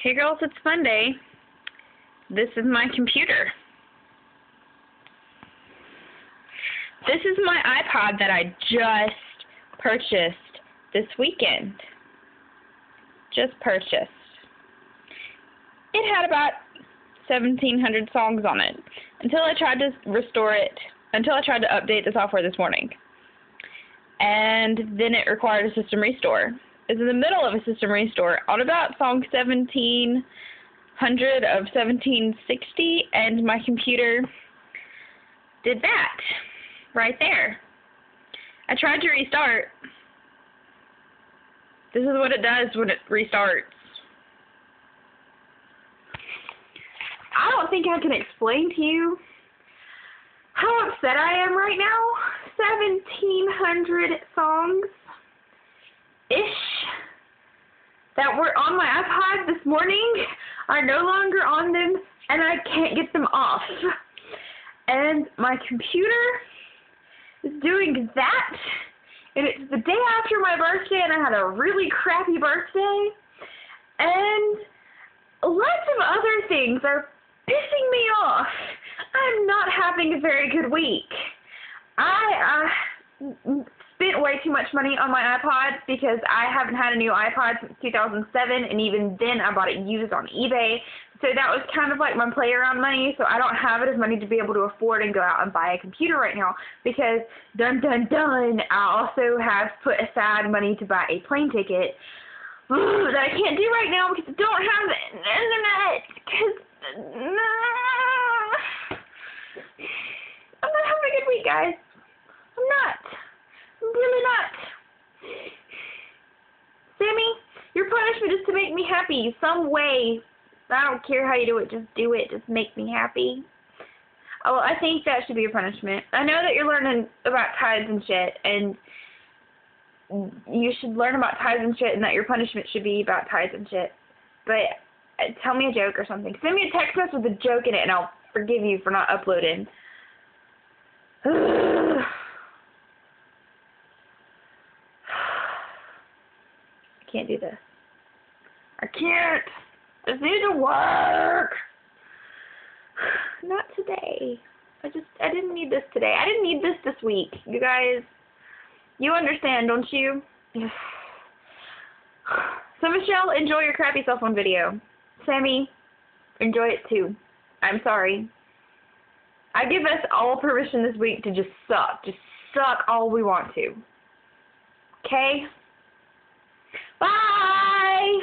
Hey girls, it's Monday. This is my computer. This is my iPod that I just purchased this weekend. Just purchased. It had about 1700 songs on it until I tried to restore it, until I tried to update the software this morning. And then it required a system restore is in the middle of a system restore on about song 1700 of 1760, and my computer did that right there. I tried to restart. This is what it does when it restarts. I don't think I can explain to you how upset I am right now. 1700 songs that were on my iPod this morning are no longer on them and I can't get them off. And my computer is doing that. And it's the day after my birthday and I had a really crappy birthday. And lots of other things are pissing me off. I'm not having a very good week. I uh, way too much money on my iPod because I haven't had a new iPod since 2007, and even then I bought it used on eBay. So that was kind of like my play around money, so I don't have it as money to be able to afford and go out and buy a computer right now because dun dun dun, I also have put aside money to buy a plane ticket that I can't do right now because I don't have internet. Because I'm not having a good week, guys. I'm not. Really not. Sammy, your punishment is to make me happy some way. I don't care how you do it, just do it. Just make me happy. Oh, I think that should be your punishment. I know that you're learning about tides and shit, and you should learn about tides and shit, and that your punishment should be about tides and shit. But uh, tell me a joke or something. Send me a text message with a joke in it, and I'll forgive you for not uploading. can't do this. I can't. I need to work. Not today. I just, I didn't need this today. I didn't need this this week. You guys, you understand, don't you? So, Michelle, enjoy your crappy cell phone video. Sammy, enjoy it too. I'm sorry. I give us all permission this week to just suck. Just suck all we want to. Okay? Bye.